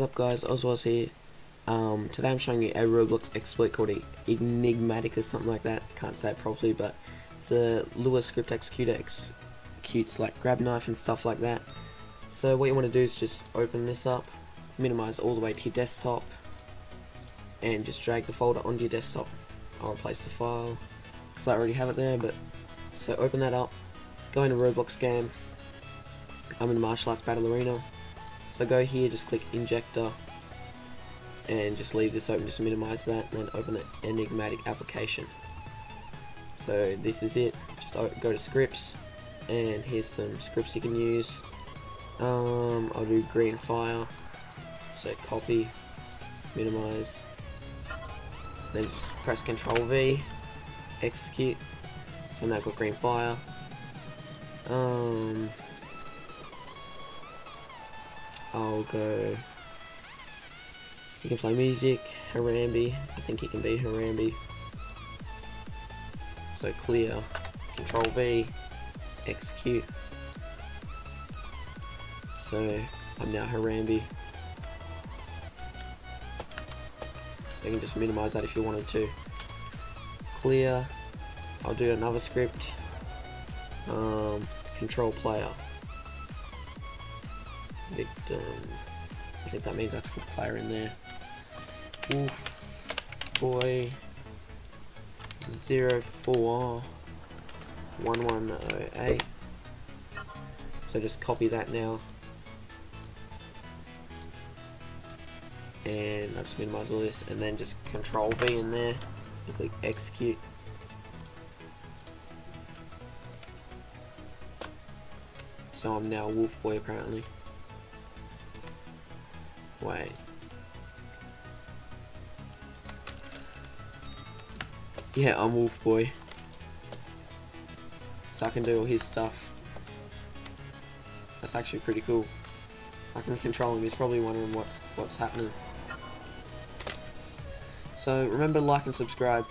up guys, Oswaz here. Um, today I'm showing you a Roblox exploit called Enigmatic or something like that. Can't say it properly, but it's a Lua script executor executes like grab knife and stuff like that. So what you want to do is just open this up, minimize all the way to your desktop, and just drag the folder onto your desktop. I'll replace the file, because I already have it there, but so open that up, go into Roblox game, I'm in the Martial Arts Battle Arena, so go here, just click Injector, and just leave this open, just minimize that, and then open the Enigmatic application. So this is it, just go to scripts, and here's some scripts you can use. Um, I'll do green fire, so copy, minimize, then just press Control V, execute, so now I've got green fire. Um, I'll go. You can play music, Harambe. I think it can be Harambe. So clear, Control V, execute. So I'm now Harambe. So you can just minimize that if you wanted to. Clear. I'll do another script. Um, control player victim. Um, I think that means I have to put player in there. Wolf boy zero four one one oh eight. So just copy that now. And I'll just minimize all this and then just control V in there and click execute. So I'm now Wolf Boy apparently. Wait. Yeah, I'm Wolf Boy. So I can do all his stuff. That's actually pretty cool. I can control him. He's probably wondering what, what's happening. So remember like and subscribe.